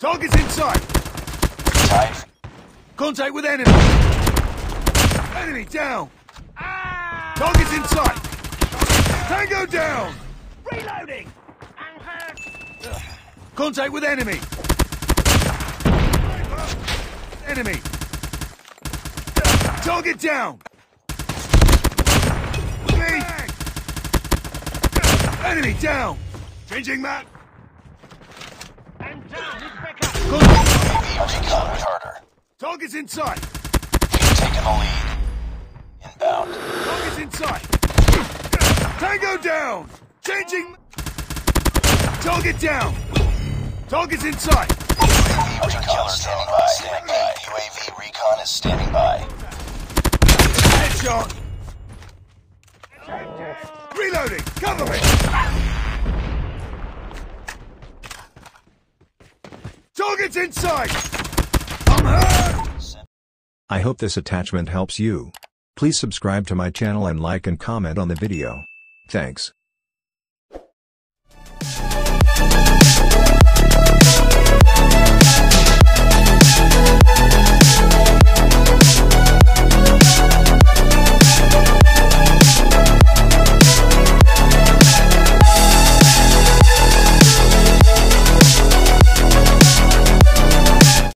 Target's in sight. Contact with enemy. Enemy down. Target's in sight. Tango down. Reloading! I'm hurt! Contact with enemy. Enemy. Target down. Me. Enemy down. Changing map. I'm down! Need backup! Contact. UAV recon harder. Target's in sight. We've taken the lead. Inbound. Target's in sight. Tango down. Changing. Target down. Target's in sight. UAV recon standing by. Standing by. UAV recon is standing by. Headshot. Reloading. Cover me. Target's in sight. I'm hurt. I hope this attachment helps you. Please subscribe to my channel and like and comment on the video. Thanks.